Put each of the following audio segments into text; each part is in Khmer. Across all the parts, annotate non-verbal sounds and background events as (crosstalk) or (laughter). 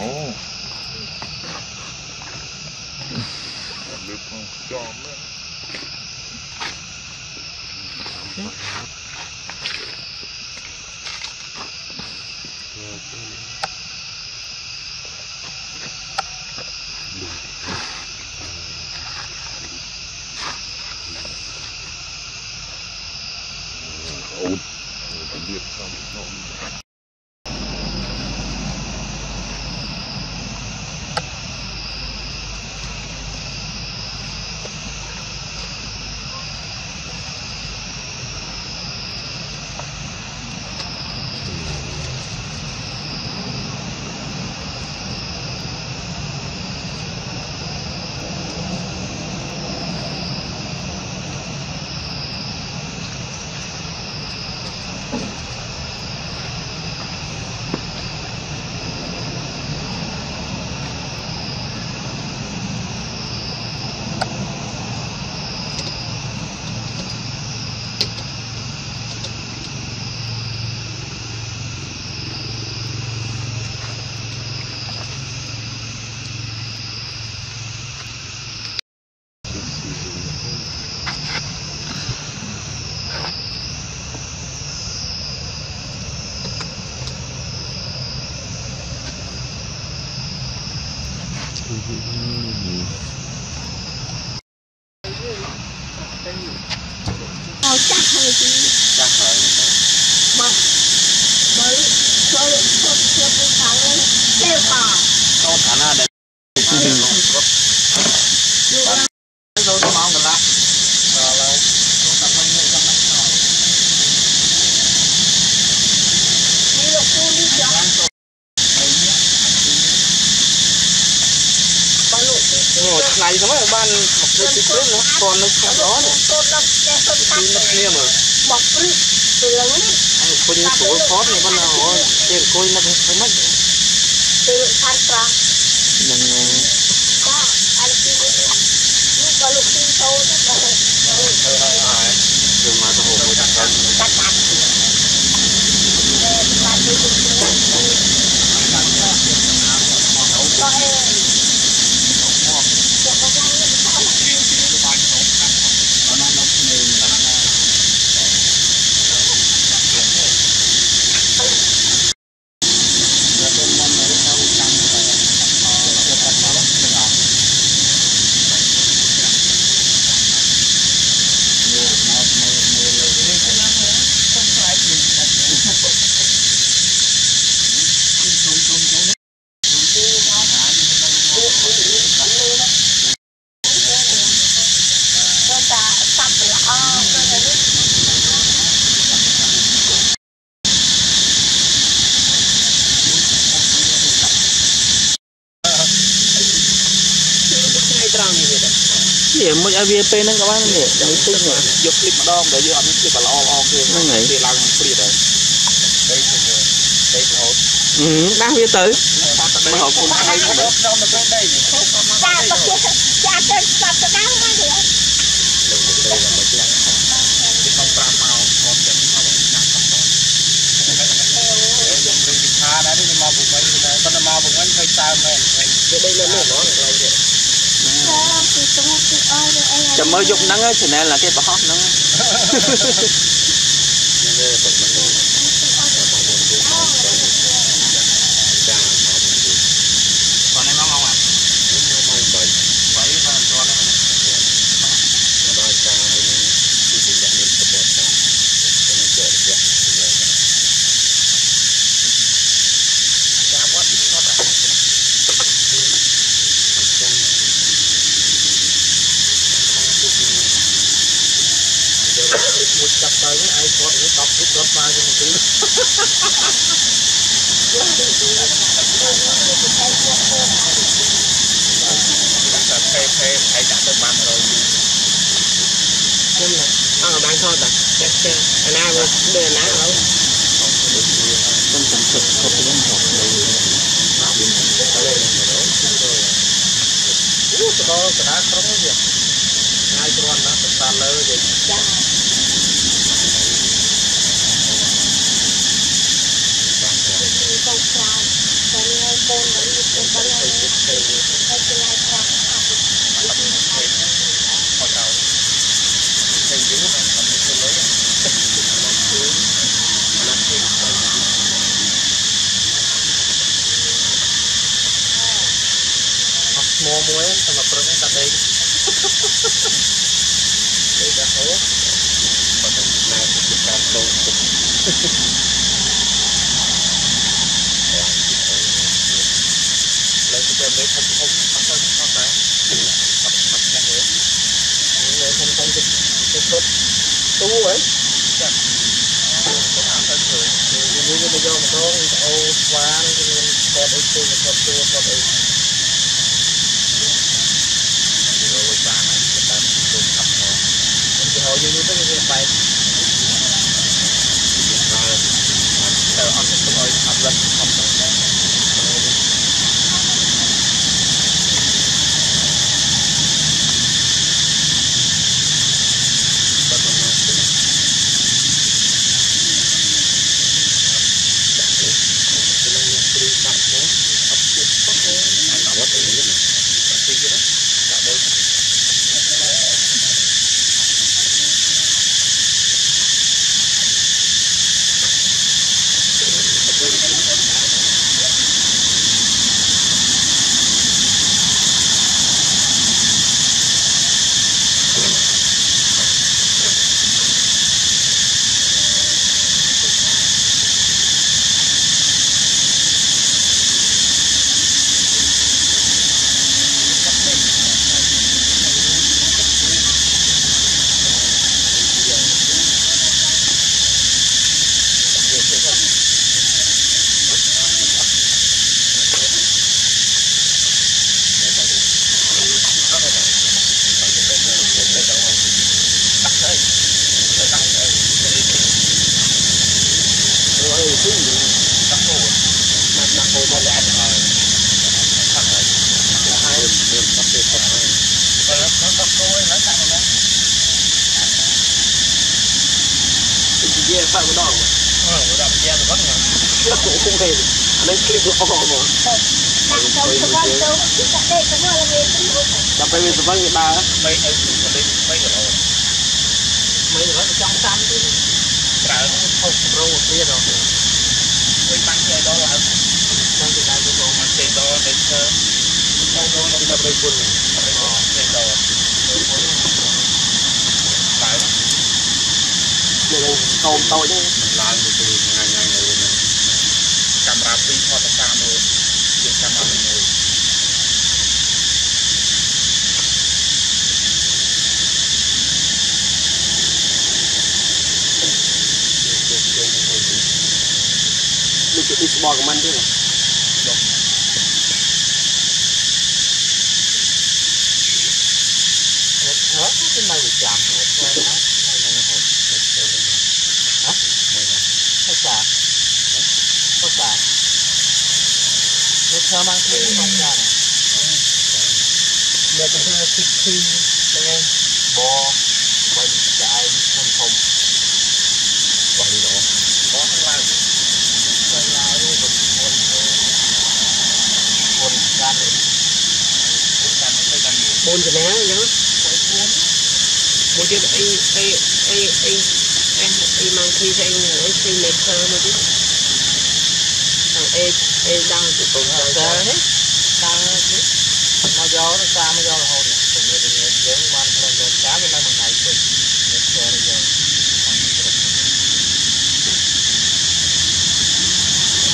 nổ được không cho Hãy subscribe cho kênh Ghiền Mì Gõ Để không bỏ lỡ những video hấp dẫn até mil. បានមកព្រឹកទីព្រឹកណាព្រោះនៅក្នុងល្អនេះសូត្រដល់ចេះសូត្រតាមគ្នាមើលបោះព្រឹកព្រឹកនេះអាយពេញស្រួលផតនេះបានអូគេអង្គុយនៅធ្វើម៉េចពេលខាត់ប្រាហ្នឹងហើយបាទអានពីនេះក៏លោកទីចូលទៅនេះមិនឲ្យវាពេលហ្នឹងក៏បាននេះនេះទុកយកឃ្លីបម្ដងដែលយើងអត់មានឃ្លីបល្អល្អទេហ្នឹងហើយវាឡើងព្រៀតហើយដេកទៅដេករហូតអឺដាស់វាទៅបាត់ទៅហៅគុណថ្មីមកខ្ញុំទៅដេកចាទៅចាទៅស្បាត់ទៅដាស់មកវិញមកវិញឃើញតើមែនវិញវាដេកលើនោះចាំមើលយកហ្នឹងទៅ channel ណាគេប្រហោះហ្នឹង10ភីតរត់បានមួយទីតែពេពេហើយដាក់ទៅបាន100ទីខ្ញុំអត់បានថតតែចេះចេះអាណាមើលដូចអាណាហើយខ្ញុំចង់ជិះខុសពីមកដល់មកវិញទៅដល់អូទៅដល់កណ្ដាលក្រុងវាហើយគ្រាន់ណាស់ទៅតាមលើវិញចា mau yan sama perutnya katay Kaya ako, patang na naik sa kartong. សុទ្ធទូហ៎ចាខ្ញុំអត់ទៅឃើញវានេះវាយកម្ដងវាអូស្វានឹងវាមានកត់អីផ្សេងកត់ទួកត់អីចូលបានតែតាមទូខាប់មកគេហៅយូរទៅវាបែកទៅអត់ទៅឲ្យអាប់លឹកអត់ជាសៅម្ដងអឺដល់ជាទៅគាត់ញ៉ាំអូខេនេះគ្លីបល្អហ្មងចាំទៅស្វាយទៅចាក់ទេទៅមកឡើងទៅដល់ពេលវាស្វាយវាដើរបីទៅលេងបីល្អមិនរត់ចង់តាមទីប្រើខុសប្រូទៀតហ៎មួយបាំងគេដល់ឡើងដល់ទៅដល់ទៅមកទេដល់ទៅដល់ដល់ទៅទៅគុណអូទេដល់នេះកោមតូចហ្នឹងមិនឡើងមួយគ្រីថ្ងៃថ្ងៃនៅហ្នឹងកាមេរ៉ាពីរថតកាមួយជាកាមេរ៉ាមួយដូចជាទីស្បកមិនទេណា那你讲，我说。khách sạn khách sạn nếu thơ mang cái bằng nhà này nếu chúng ta thích khi nghe bò bò chạy không không bò gì đó bò không làm không làm một con con gan đấy con gan cái gan bốn cái né nhá bốn bốn cái ấy ấy ấy ấy em em mang khi em ngửi khi mệt thơ mà chứ thằng e e đang tụi cùng đang chơi đấy đang mà gió nó xa mà do là hồn cùng người đừng nhận dưỡng mà mình được cá bên đây một ngày cùng mệt chơi bây giờ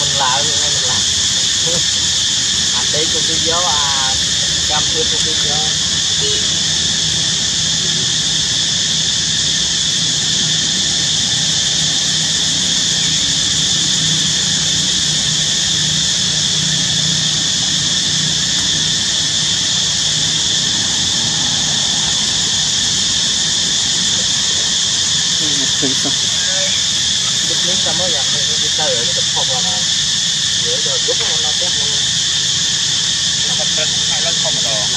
mình lại mình lại mình lại (laughs) anh đi cùng đi gió à cam cướp cùng đi gió เคยสั่งเดี๋ยวจะยกันมาเต้นมันมาเต้นให้รถคอมมาต่อหน่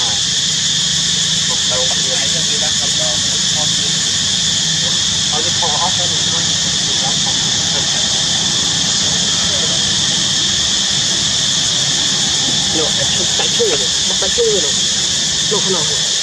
อยผมเอาเงินให้เงินดีนะคอมมาต่อเอาที่อมมาเอาเงินมาช่วยเลยมาช่วยเลยช่วยขนาดไหน